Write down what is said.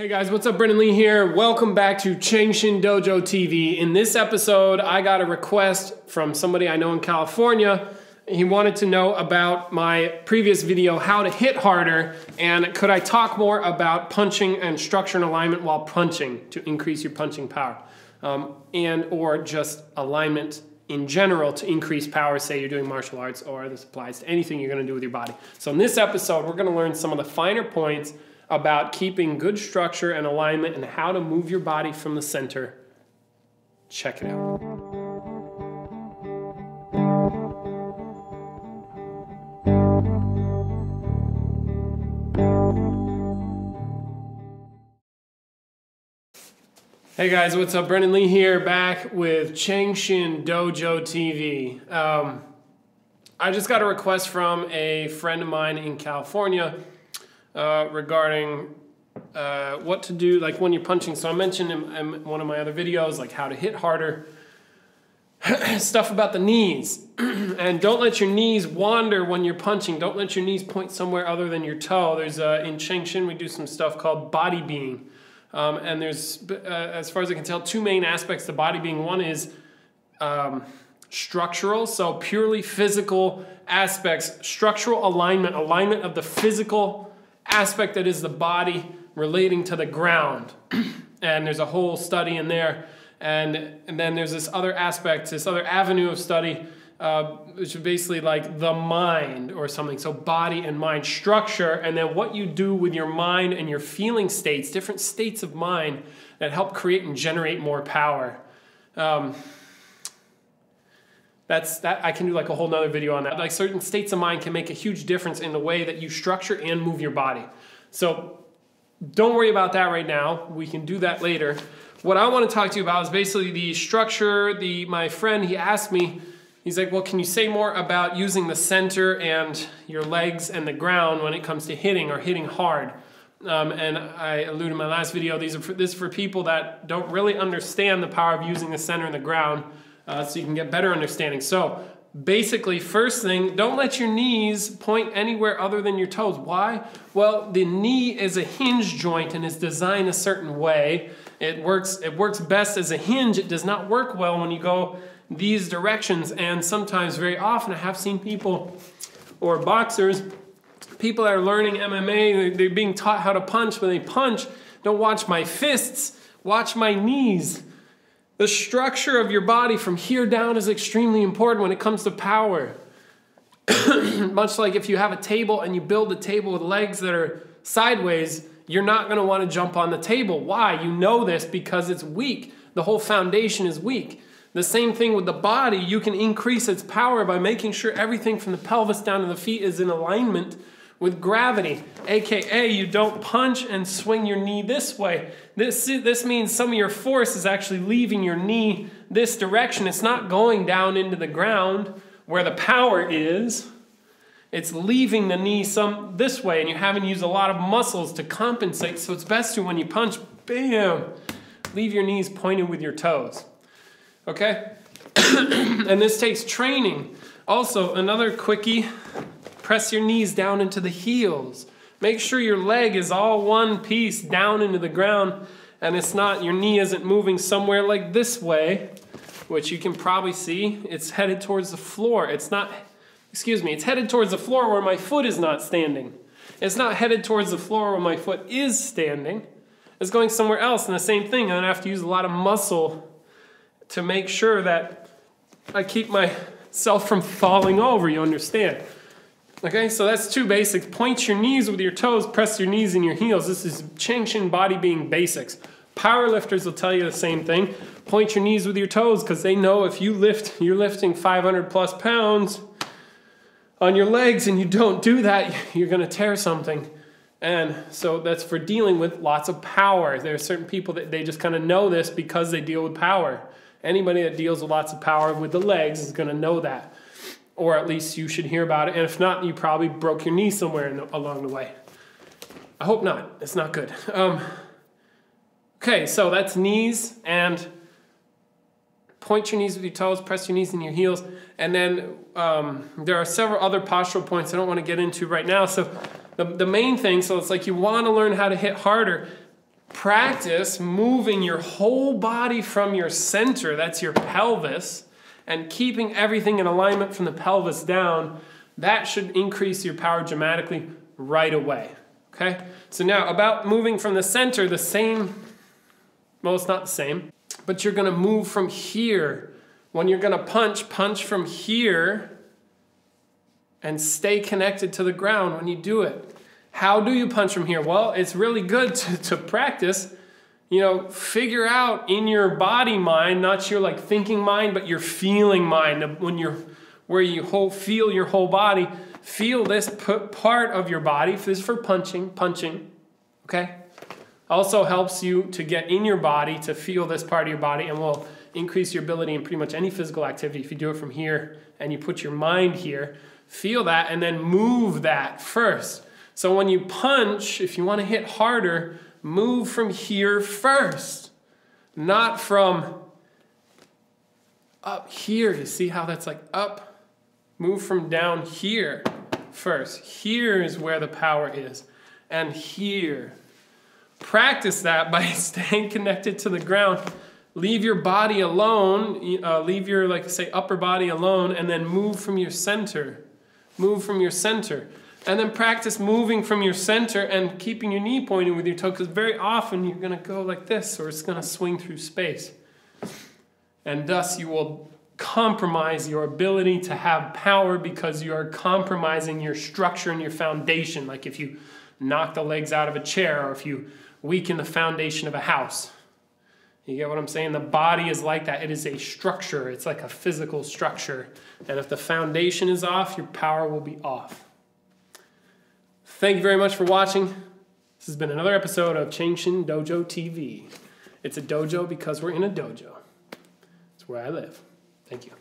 Hey guys, what's up? Brendan Lea here. Welcome back to Cheng Hsin Dojo TV. In this episode, I got a request from somebody I know in California. He wanted to know about my previous video, how to hit harder, and could I talk more about punching and structure and alignment while punching to increase your punching power, um, and or just alignment in general to increase power. Say you're doing martial arts, or this applies to anything you're going to do with your body. So in this episode, we're going to learn some of the finer points about keeping good structure and alignment and how to move your body from the center. Check it out. Hey guys, what's up? Brendan Lea here, back with Cheng Hsin Dojo TV. Um, I just got a request from a friend of mine in California uh, regarding uh, what to do, like when you're punching. So I mentioned in, in one of my other videos, like how to hit harder, stuff about the knees. and don't let your knees wander when you're punching. Don't let your knees point somewhere other than your toe. There's uh, in Cheng Hsin we do some stuff called body being. Um, and there's, uh, as far as I can tell, two main aspects to body being. One is um, structural, so purely physical aspects, structural alignment, alignment of the physical aspect that is the body relating to the ground. and there's a whole study in there. And, and then there's this other aspect, this other avenue of study, uh, which is basically like the mind or something. So, body and mind structure, and then what you do with your mind and your feeling states, different states of mind that help create and generate more power. Um, that's that I can do like a whole nother video on that. Like certain states of mind can make a huge difference in the way that you structure and move your body. So don't worry about that right now. We can do that later. What I want to talk to you about is basically the structure. The my friend he asked me, he's like, well, can you say more about using the center and your legs and the ground when it comes to hitting or hitting hard? Um, and I alluded in my last video, these are for, this is for people that don't really understand the power of using the center and the ground uh, so you can get better understanding. So basically, first thing, don't let your knees point anywhere other than your toes. Why? Well, the knee is a hinge joint and is designed a certain way. It works, it works best as a hinge. It does not work well when you go these directions. And sometimes, very often, I have seen people or boxers, people that are learning MMA, they're being taught how to punch. When they punch, don't watch my fists, watch my knees. The structure of your body from here down is extremely important when it comes to power. Much like if you have a table and you build a table with legs that are sideways, you're not going to want to jump on the table. Why? You know this because it's weak. The whole foundation is weak. The same thing with the body, you can increase its power by making sure everything from the pelvis down to the feet is in alignment with gravity, aka you don't punch and swing your knee this way. This, this means some of your force is actually leaving your knee this direction. It's not going down into the ground where the power is. It's leaving the knee some this way, and you're having to use a lot of muscles to compensate. So it's best to when you punch, bam, leave your knees pointed with your toes. Okay? and this takes training. Also, another quickie Press your knees down into the heels. Make sure your leg is all one piece down into the ground and it's not, your knee isn't moving somewhere like this way, which you can probably see. It's headed towards the floor. It's not, excuse me, it's headed towards the floor where my foot is not standing. It's not headed towards the floor where my foot is standing. It's going somewhere else and the same thing. And I have to use a lot of muscle to make sure that I keep myself from falling over, you understand? Okay, so that's two basics. Point your knees with your toes, press your knees in your heels. This is Cheng Hsin body being basics. Powerlifters will tell you the same thing. Point your knees with your toes because they know if you lift, you're lifting 500 plus pounds on your legs and you don't do that, you're going to tear something. And so that's for dealing with lots of power. There are certain people that they just kind of know this because they deal with power. Anybody that deals with lots of power with the legs is going to know that or at least you should hear about it. And if not, you probably broke your knee somewhere the, along the way. I hope not. It's not good. Um, okay, so that's knees and point your knees with your toes, press your knees in your heels, and then um, there are several other postural points I don't want to get into right now. So the, the main thing, so it's like you want to learn how to hit harder. practice moving your whole body from your center, that's your pelvis, and keeping everything in alignment from the pelvis down, that should increase your power dramatically right away. Okay? So now about moving from the center, the same, well, it's not the same, but you're gonna move from here. When you're gonna punch, punch from here and stay connected to the ground when you do it. How do you punch from here? Well, it's really good to, to practice. You know, figure out in your body mind, not your like thinking mind, but your feeling mind. When you're where you whole, feel your whole body, feel this part of your body. This is for punching, punching. Okay. Also helps you to get in your body to feel this part of your body, and will increase your ability in pretty much any physical activity if you do it from here and you put your mind here. Feel that and then move that first. So when you punch, if you want to hit harder, move from here first, not from up here. You see how that's like up? Move from down here first. Here is where the power is. And here. Practice that by staying connected to the ground. Leave your body alone, uh, leave your, like, say, upper body alone, and then move from your center. Move from your center. And then practice moving from your center and keeping your knee pointing with your toe because very often you're going to go like this or it's going to swing through space. And thus you will compromise your ability to have power because you are compromising your structure and your foundation. Like if you knock the legs out of a chair or if you weaken the foundation of a house. You get what I'm saying? The body is like that. It is a structure, it's like a physical structure. And if the foundation is off, your power will be off. Thank you very much for watching. This has been another episode of Cheng Hsin Dojo TV. It's a dojo because we're in a dojo. It's where I live. Thank you.